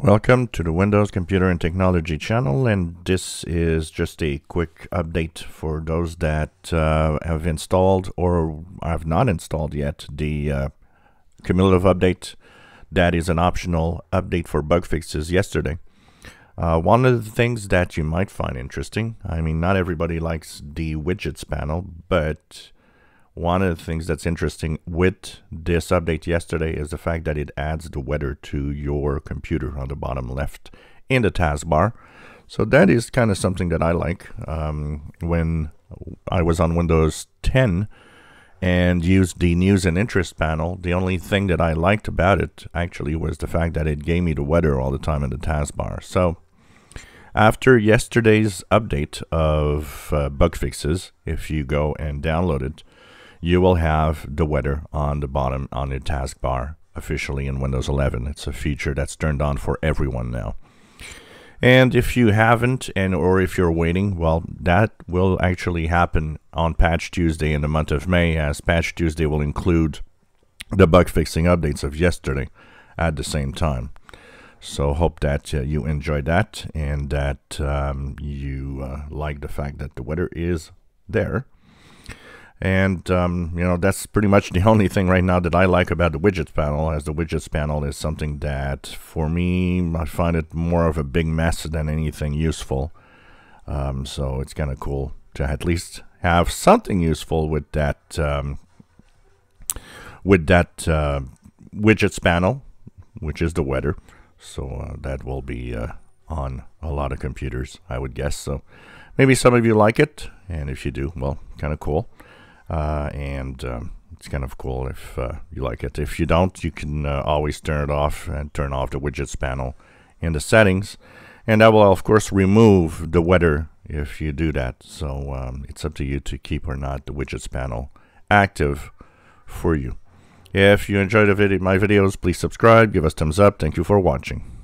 Welcome to the Windows Computer and Technology channel, and this is just a quick update for those that uh, have installed or have not installed yet the uh, cumulative update. That is an optional update for bug fixes yesterday. Uh, one of the things that you might find interesting, I mean, not everybody likes the widgets panel, but one of the things that's interesting with this update yesterday is the fact that it adds the weather to your computer on the bottom left in the taskbar. So that is kind of something that I like. Um, when I was on Windows 10 and used the news and interest panel, the only thing that I liked about it actually was the fact that it gave me the weather all the time in the taskbar. So after yesterday's update of uh, bug fixes, if you go and download it, you will have the weather on the bottom on your taskbar officially in Windows 11. It's a feature that's turned on for everyone now. And if you haven't, and or if you're waiting, well, that will actually happen on Patch Tuesday in the month of May, as Patch Tuesday will include the bug fixing updates of yesterday at the same time. So hope that uh, you enjoy that and that um, you uh, like the fact that the weather is there. And, um, you know, that's pretty much the only thing right now that I like about the widgets panel, as the widgets panel is something that, for me, I find it more of a big mess than anything useful. Um, so it's kind of cool to at least have something useful with that, um, with that uh, widgets panel, which is the weather. So uh, that will be uh, on a lot of computers, I would guess. So maybe some of you like it, and if you do, well, kind of cool uh, and um, it's kind of cool if uh, you like it. If you don't, you can uh, always turn it off and turn off the widgets panel in the settings, and that will of course remove the weather if you do that. So um, it's up to you to keep or not the widgets panel active for you. If you enjoyed video, my videos, please subscribe, give us thumbs up. Thank you for watching.